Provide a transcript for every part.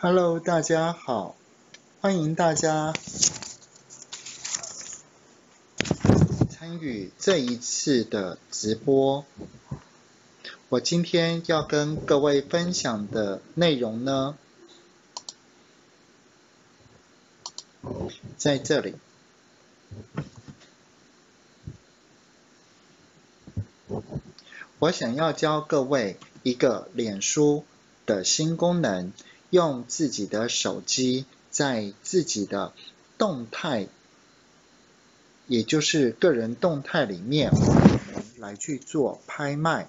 Hello，大家好，欢迎大家参与这一次的直播。我今天要跟各位分享的内容呢，在这里。我想要教各位一个脸书的新功能，用自己的手机在自己的动态，也就是个人动态里面我们来去做拍卖。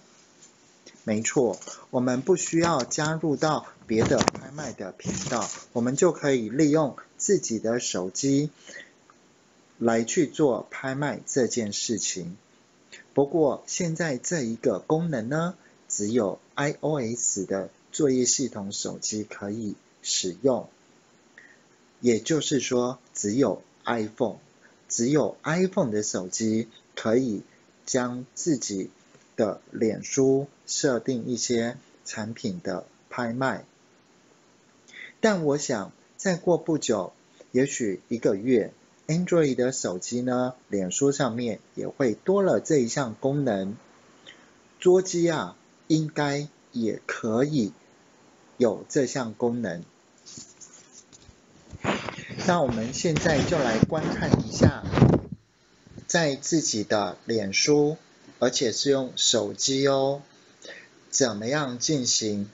没错，我们不需要加入到别的拍卖的频道，我们就可以利用自己的手机来去做拍卖这件事情。不过现在这一个功能呢，只有 iOS 的作业系统手机可以使用，也就是说，只有 iPhone，只有 iPhone 的手机可以将自己的脸书设定一些产品的拍卖。但我想，再过不久，也许一个月。Android 的手机呢，脸书上面也会多了这一项功能。桌机啊，应该也可以有这项功能。那我们现在就来观看一下，在自己的脸书，而且是用手机哦，怎么样进行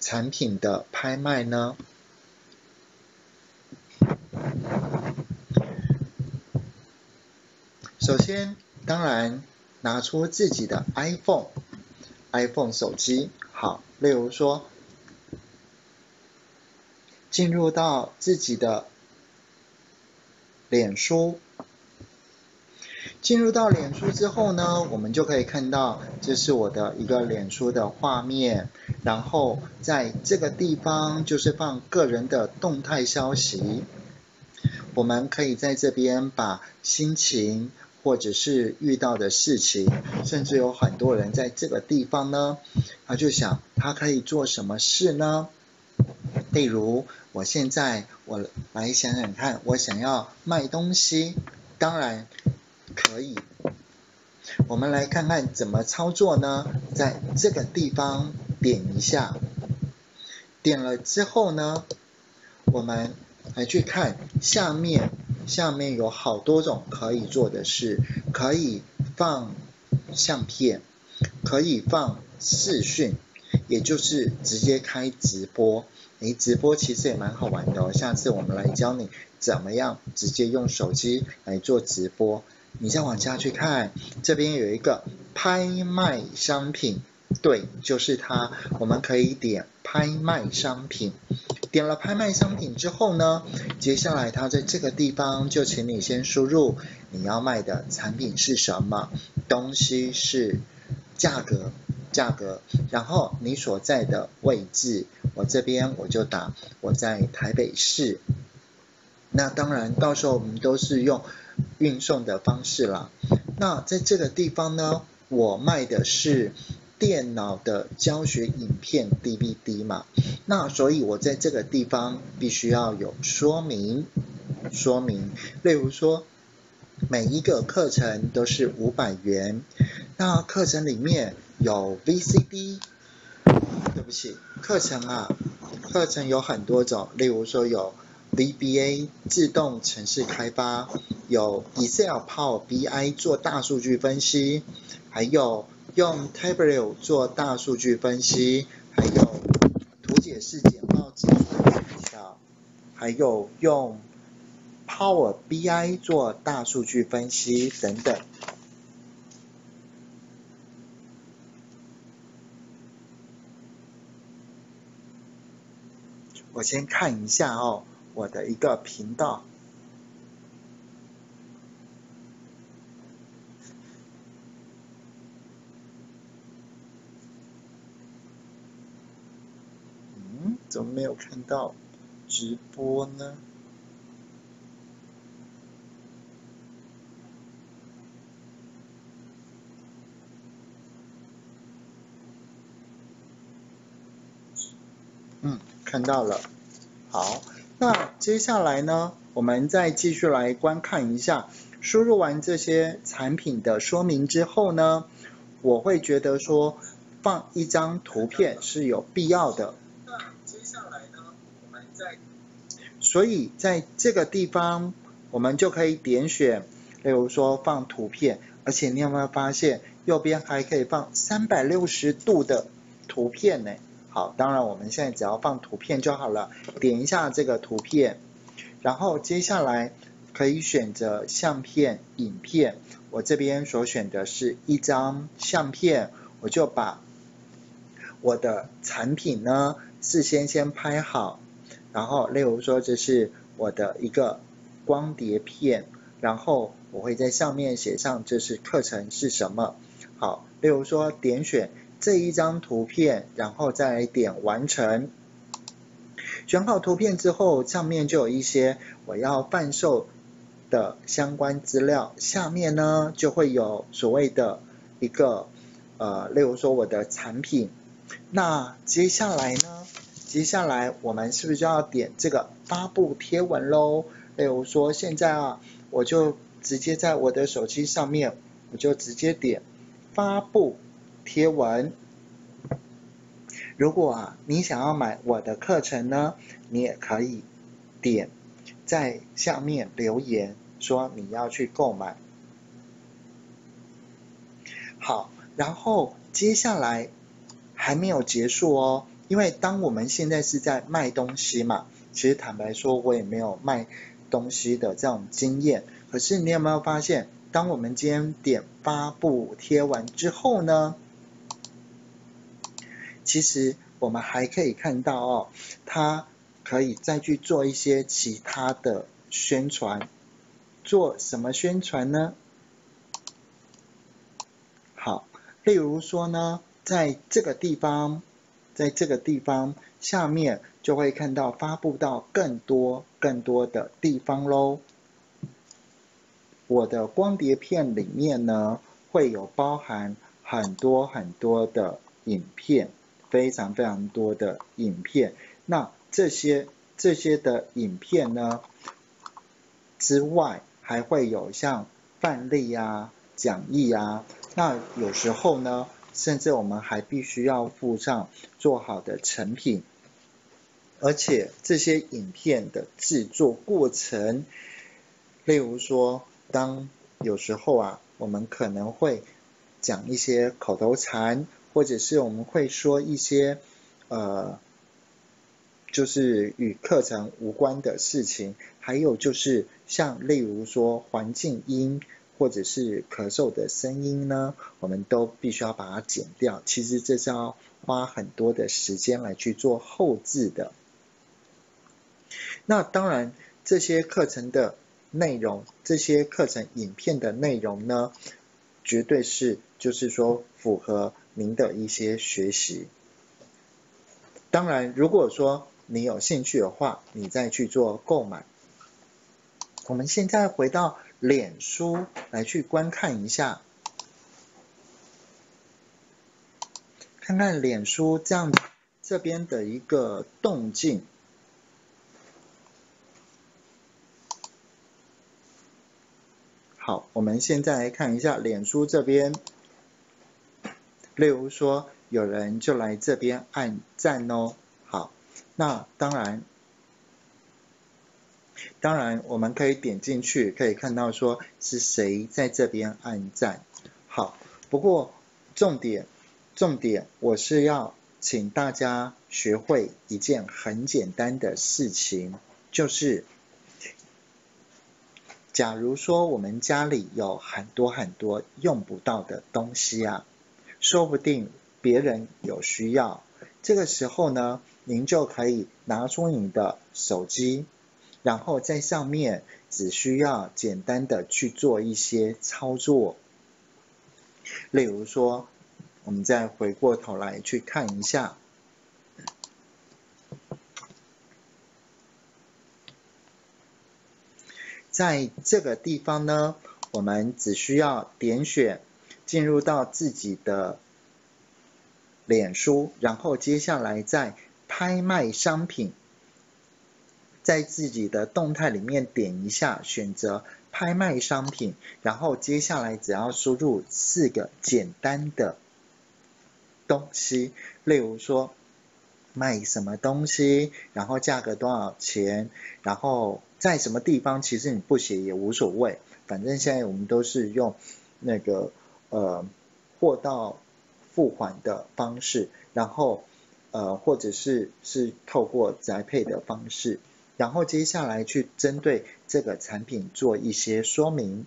产品的拍卖呢？首先，当然拿出自己的 iPhone，iPhone 手机，好，例如说，进入到自己的脸书，进入到脸书之后呢，我们就可以看到这是我的一个脸书的画面，然后在这个地方就是放个人的动态消息，我们可以在这边把心情。或者是遇到的事情，甚至有很多人在这个地方呢，他就想他可以做什么事呢？例如，我现在我来想想看，我想要卖东西，当然可以。我们来看看怎么操作呢？在这个地方点一下，点了之后呢，我们来去看下面。下面有好多种可以做的事，可以放相片，可以放视讯，也就是直接开直播。诶，直播其实也蛮好玩的哦。下次我们来教你怎么样直接用手机来做直播。你再往下去看，这边有一个拍卖商品。对，就是它。我们可以点拍卖商品，点了拍卖商品之后呢，接下来它在这个地方就请你先输入你要卖的产品是什么，东西是价格，价格，然后你所在的位置，我这边我就打我在台北市。那当然，到时候我们都是用运送的方式啦。那在这个地方呢，我卖的是。电脑的教学影片 DVD 嘛，那所以我在这个地方必须要有说明，说明，例如说每一个课程都是五百元，那课程里面有 VCD，不起，课程啊，课程有很多种，例如说有 VBA 自动程式开发，有 Excel Power BI 做大数据分析，还有。用 Tableau 做大数据分析，还有图解式简报技巧，还有用 Power BI 做大数据分析等等。我先看一下哦，我的一个频道。嗯怎么没有看到直播呢？嗯，看到了。好，那接下来呢，我们再继续来观看一下，输入完这些产品的说明之后呢，我会觉得说放一张图片是有必要的。那接下来呢，我们在，所以在这个地方，我们就可以点选，例如说放图片，而且你有没有发现右边还可以放三百六十度的图片呢？好，当然我们现在只要放图片就好了，点一下这个图片，然后接下来可以选择相片、影片。我这边所选的是一张相片，我就把我的产品呢事先先拍好，然后例如说这是我的一个光碟片，然后我会在上面写上这是课程是什么。好，例如说点选。这一张图片，然后再来点完成。选好图片之后，上面就有一些我要贩售的相关资料。下面呢就会有所谓的一个呃，例如说我的产品。那接下来呢，接下来我们是不是就要点这个发布贴文喽？例如说现在啊，我就直接在我的手机上面，我就直接点发布。贴文，如果啊你想要买我的课程呢，你也可以点在下面留言说你要去购买。好，然后接下来还没有结束哦，因为当我们现在是在卖东西嘛，其实坦白说，我也没有卖东西的这种经验。可是你有没有发现，当我们今天点发布贴文之后呢？其实我们还可以看到哦，它可以再去做一些其他的宣传，做什么宣传呢？好，例如说呢，在这个地方，在这个地方下面就会看到发布到更多更多的地方喽。我的光碟片里面呢，会有包含很多很多的影片。非常非常多的影片，那这些这些的影片呢之外，还会有像范例啊、讲义啊，那有时候呢，甚至我们还必须要附上做好的成品，而且这些影片的制作过程，例如说，当有时候啊，我们可能会讲一些口头禅。或者是我们会说一些呃，就是与课程无关的事情，还有就是像例如说环境音或者是咳嗽的声音呢，我们都必须要把它剪掉。其实这是要花很多的时间来去做后置的。那当然，这些课程的内容，这些课程影片的内容呢，绝对是就是说符合。您的一些学习，当然，如果说你有兴趣的话，你再去做购买。我们现在回到脸书来去观看一下，看看脸书这样这边的一个动静。好，我们现在来看一下脸书这边。例如说，有人就来这边按赞哦。好，那当然，当然我们可以点进去，可以看到说是谁在这边按赞。好，不过重点，重点，我是要请大家学会一件很简单的事情，就是，假如说我们家里有很多很多用不到的东西啊。说不定别人有需要，这个时候呢，您就可以拿出你的手机，然后在上面只需要简单的去做一些操作。例如说，我们再回过头来去看一下，在这个地方呢，我们只需要点选。进入到自己的脸书，然后接下来在拍卖商品在自己的动态里面点一下，选择拍卖商品，然后接下来只要输入四个简单的东西，例如说卖什么东西，然后价格多少钱，然后在什么地方，其实你不写也无所谓，反正现在我们都是用那个呃货到付款的方式，然后呃或者是是透过宅配的方式。然后接下来去针对这个产品做一些说明。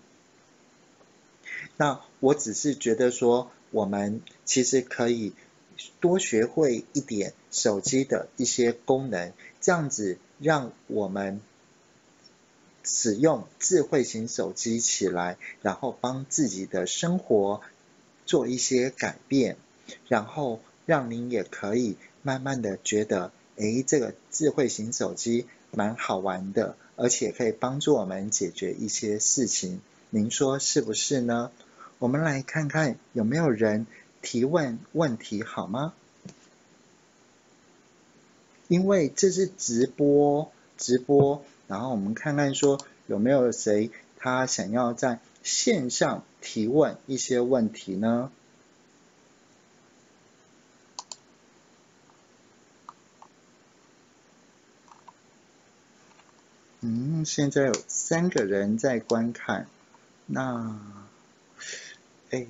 那我只是觉得说，我们其实可以多学会一点手机的一些功能，这样子让我们使用智慧型手机起来，然后帮自己的生活做一些改变，然后让您也可以慢慢的觉得，诶，这个智慧型手机。蛮好玩的，而且可以帮助我们解决一些事情，您说是不是呢？我们来看看有没有人提问问题好吗？因为这是直播，直播，然后我们看看说有没有谁他想要在线上提问一些问题呢？嗯，现在有三个人在观看，那，哎，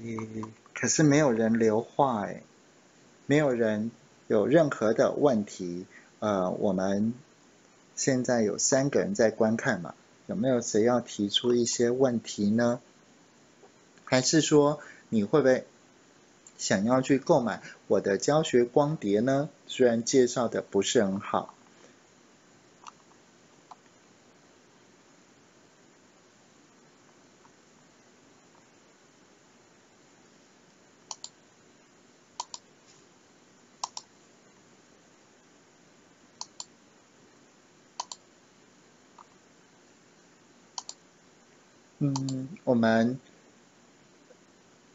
可是没有人留话哎，没有人有任何的问题，呃，我们现在有三个人在观看嘛，有没有谁要提出一些问题呢？还是说你会不会想要去购买我的教学光碟呢？虽然介绍的不是很好。嗯，我们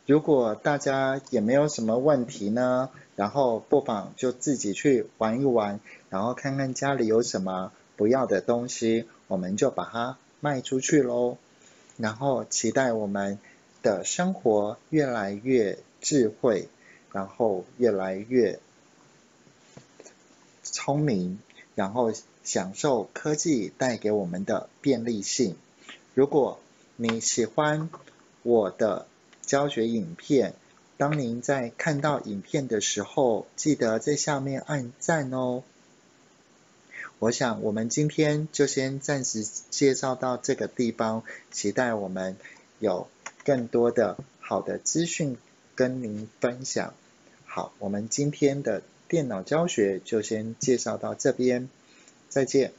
如果大家也没有什么问题呢，然后不妨就自己去玩一玩，然后看看家里有什么不要的东西，我们就把它卖出去喽。然后期待我们的生活越来越智慧，然后越来越聪明，然后享受科技带给我们的便利性。如果你喜欢我的教学影片？当您在看到影片的时候，记得在下面按赞哦。我想我们今天就先暂时介绍到这个地方，期待我们有更多的好的资讯跟您分享。好，我们今天的电脑教学就先介绍到这边，再见。